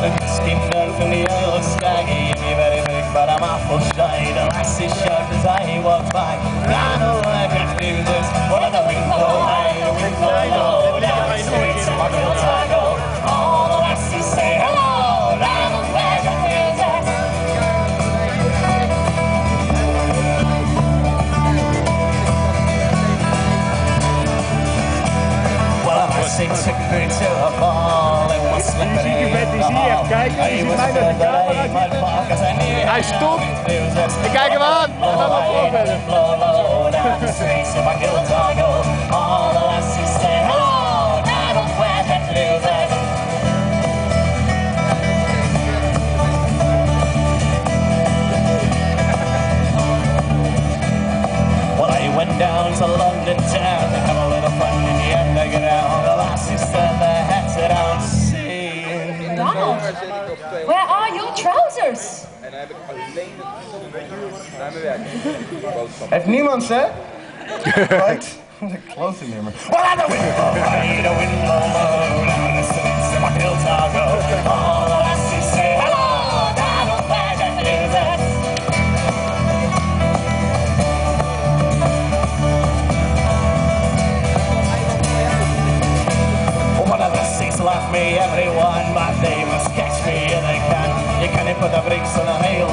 Skin fell from the old sky Gave me very big but I'm awful shy The lights is shut as I walk by. Run away. Hij stopt. to do this. Ik kijk hem aan. En dan nog voor verder. Blow low down the streets my guild toggle. All the lassies say hello, now don't wear that loser. Well, I went down to London town to have a little fun Where are your trousers? En dan heb ik alleen trousers naar mijn werk. Heeft niemand, hè? right? Wat een close nummer. Well, the window. Me, everyone, but they must catch me if they can. You can't put the brakes on a hill,